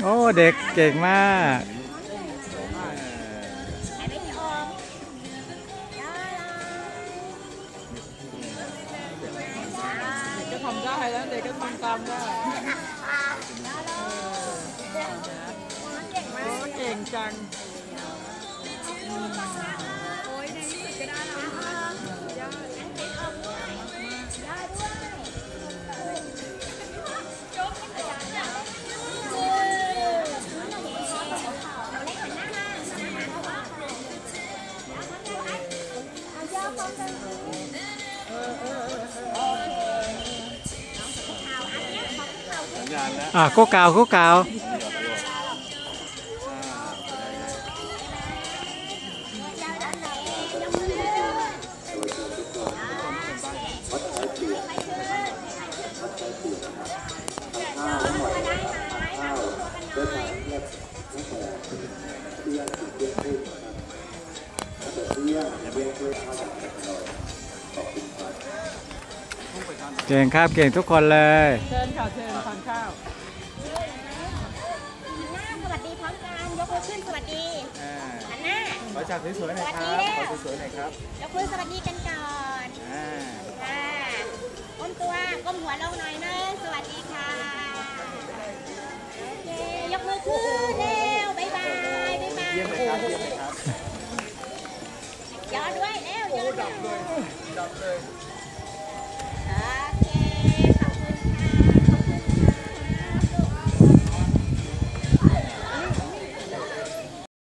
โอ้เด็กเก่งมากก็ทำได้แล้วเด็กก็ทำตามได้เก่งจัง เอาย่อพร้ เคน้องสกุลข่าวอันเนี้ยของข่าวคือสัญญาณแล้วอะกุ๊กกาวกุ๊กกาวเก่งครับเก่งทุกคนเลย เชิญค่ะเชิญทานข้าวหน้าสวัสดีพร้อมกันยกมือขึ้นสวัสดีอ่าหันหน้า ขอจับสวยๆหน่อยครับสวัสดีแล้วขอสวยๆหน่อยครับยกมือสวัสดีกันก่อนอ่าค่ะก้มตัวก้มหัวลงหน่อยนะสวัสดีค่ะโอเคยกมือขึ้นเร็วบ๊ายบายบ๊ายบายเยี่ยมเลยครับเยี่ยมเลยครับย่อด้วยเร็วย่อด้วยดับเลย